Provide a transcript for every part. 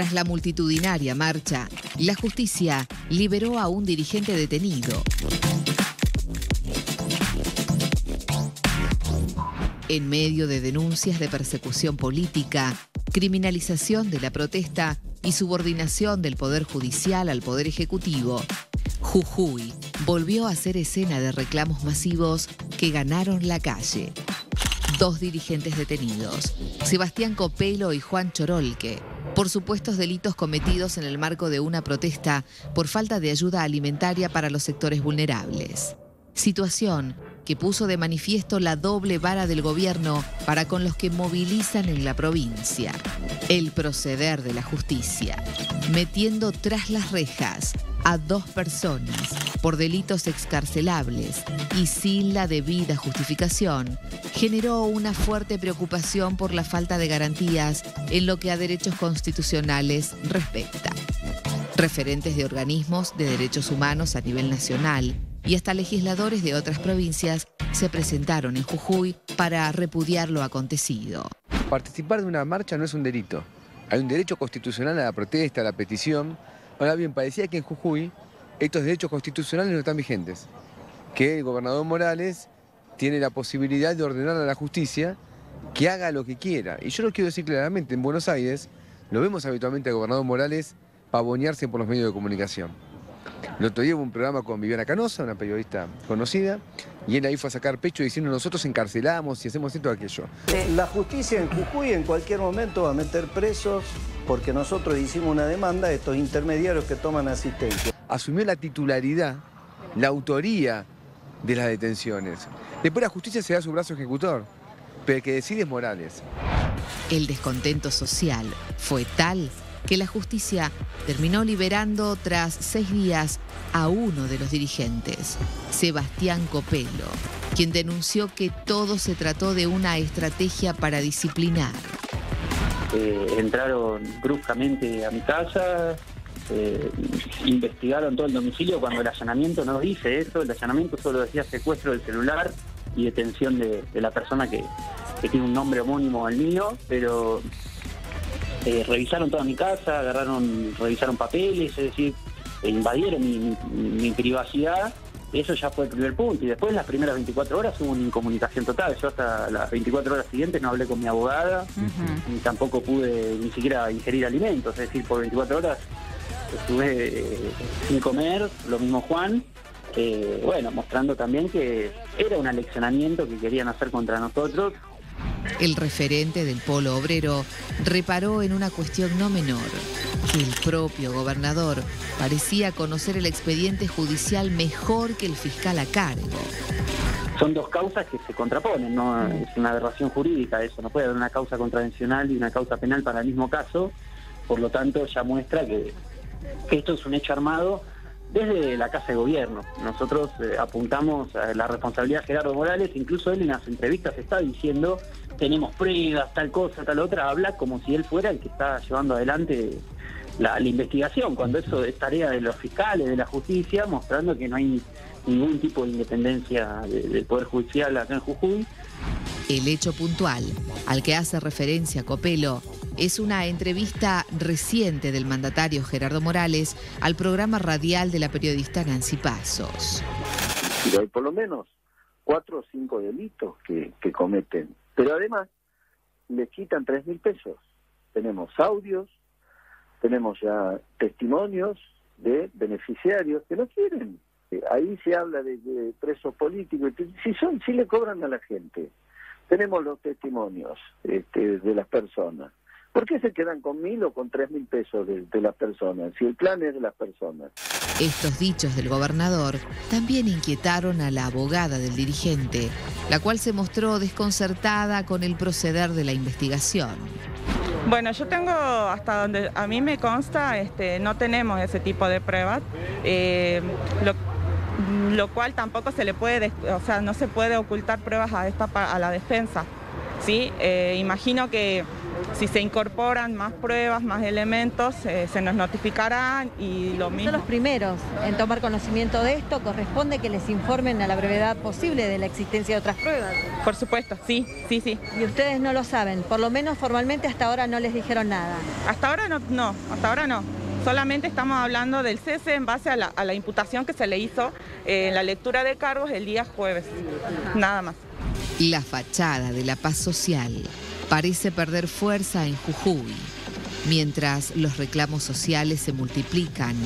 Tras la multitudinaria marcha, la justicia liberó a un dirigente detenido. En medio de denuncias de persecución política, criminalización de la protesta y subordinación del Poder Judicial al Poder Ejecutivo, Jujuy volvió a ser escena de reclamos masivos que ganaron la calle. Dos dirigentes detenidos, Sebastián Copelo y Juan Chorolque, por supuestos delitos cometidos en el marco de una protesta por falta de ayuda alimentaria para los sectores vulnerables. Situación que puso de manifiesto la doble vara del gobierno para con los que movilizan en la provincia. El proceder de la justicia, metiendo tras las rejas a dos personas por delitos excarcelables y sin la debida justificación, generó una fuerte preocupación por la falta de garantías en lo que a derechos constitucionales respecta. Referentes de organismos de derechos humanos a nivel nacional y hasta legisladores de otras provincias se presentaron en Jujuy para repudiar lo acontecido. Participar de una marcha no es un delito. Hay un derecho constitucional a la protesta, a la petición. Ahora bien, parecía que en Jujuy estos derechos constitucionales no están vigentes. Que el gobernador Morales tiene la posibilidad de ordenar a la justicia que haga lo que quiera. Y yo lo quiero decir claramente, en Buenos Aires lo vemos habitualmente al gobernador Morales pavonearse por los medios de comunicación. El otro día hubo un programa con Viviana Canosa, una periodista conocida, y él ahí fue a sacar pecho diciendo nosotros encarcelamos y hacemos esto aquello. La justicia en Jujuy en cualquier momento va a meter presos porque nosotros hicimos una demanda a estos intermediarios que toman asistencia. Asumió la titularidad, la autoría de las detenciones. Después la justicia se da su brazo ejecutor, pero el que decide es Morales. El descontento social fue tal que la justicia terminó liberando tras seis días a uno de los dirigentes, Sebastián Copelo, quien denunció que todo se trató de una estrategia para disciplinar. Eh, entraron bruscamente a mi casa, eh, investigaron todo el domicilio cuando el allanamiento no dice eso, el allanamiento solo decía secuestro del celular y detención de, la persona que, tiene un nombre homónimo al mío, pero eh, revisaron toda mi casa, agarraron, revisaron papeles, es decir, invadieron mi, privacidad. Eso ya fue el primer punto. Y después, las primeras 24 horas, hubo una incomunicación total. Yo hasta las 24 horas siguientes no hablé con mi abogada, ni tampoco pude ni siquiera ingerir alimentos. Es decir, por 24 horas estuve eh, sin comer, lo mismo Juan. Eh, bueno, mostrando también que era un aleccionamiento que querían hacer contra nosotros el referente del polo obrero reparó en una cuestión no menor, que el propio gobernador parecía conocer el expediente judicial mejor que el fiscal a cargo. Son dos causas que se contraponen, no es una aberración jurídica eso, no puede haber una causa contravencional y una causa penal para el mismo caso, por lo tanto ya muestra que, esto es un hecho armado desde la Casa de Gobierno. Nosotros eh, apuntamos a la responsabilidad de Gerardo Morales, incluso él en las entrevistas está diciendo tenemos pruebas, tal cosa, tal otra, habla como si él fuera el que está llevando adelante la, investigación, cuando eso es tarea de los fiscales, de la justicia, mostrando que no hay ningún tipo de independencia del Poder Judicial acá en Jujuy. El hecho puntual al que hace referencia Copelo es una entrevista reciente del mandatario Gerardo Morales al programa radial de la periodista Nancy Pasos. Pero hay por lo menos cuatro o cinco delitos que, que cometen pero además le quitan tres mil pesos. Tenemos audios, tenemos ya testimonios de beneficiarios que no quieren. Ahí se habla de, presos políticos. Si son, si le cobran a la gente. Tenemos los testimonios este, de las personas. ¿Por qué se quedan con mil o con tres mil pesos de, las personas? Si el plan es de las personas. Estos dichos del gobernador también inquietaron a la abogada del dirigente, la cual se mostró desconcertada con el proceder de la investigación. Bueno, yo tengo, hasta donde a mí me consta, este, no tenemos ese tipo de pruebas, eh, lo, cual tampoco se le puede, o sea, no se puede ocultar pruebas a, esta, a la defensa. ¿sí? Eh, imagino que si se incorporan más pruebas, más elementos, eh, se nos notificarán y lo mismo. Son los primeros en tomar conocimiento de esto, corresponde que les informen a la brevedad posible de la existencia de otras pruebas. Por supuesto, sí, sí, sí. Y ustedes no lo saben, por lo menos formalmente hasta ahora no les dijeron nada. Hasta ahora no, no, hasta ahora no. Solamente estamos hablando del cese en base a la, imputación que se le hizo en la lectura de cargos el día jueves. Nada más. La fachada de la paz social parece perder fuerza en Jujuy, mientras los reclamos sociales se multiplican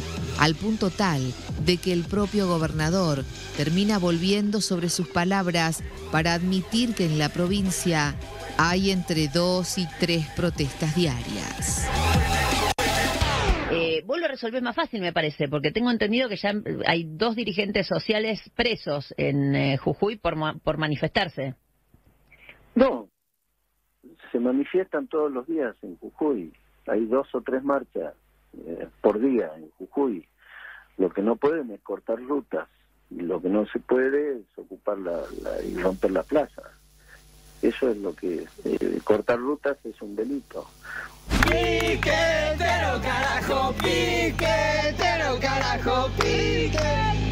al punto tal de que el propio gobernador termina volviendo sobre sus palabras para admitir que en la provincia hay entre dos y tres protestas diarias. Eh, vos lo resolvés más fácil, me parece, porque tengo entendido que ya hay dos dirigentes sociales presos en eh, Jujuy por, por manifestarse. No, se manifiestan todos los días en Jujuy. Hay dos o tres marchas eh, por día en Jujuy. Lo que no pueden es cortar rutas. Y lo que no se puede es ocupar la, y romper la plaza. Eso es lo que... Eh, cortar rutas es un delito. Piquetero, carajo, piquetero, carajo, piquetero.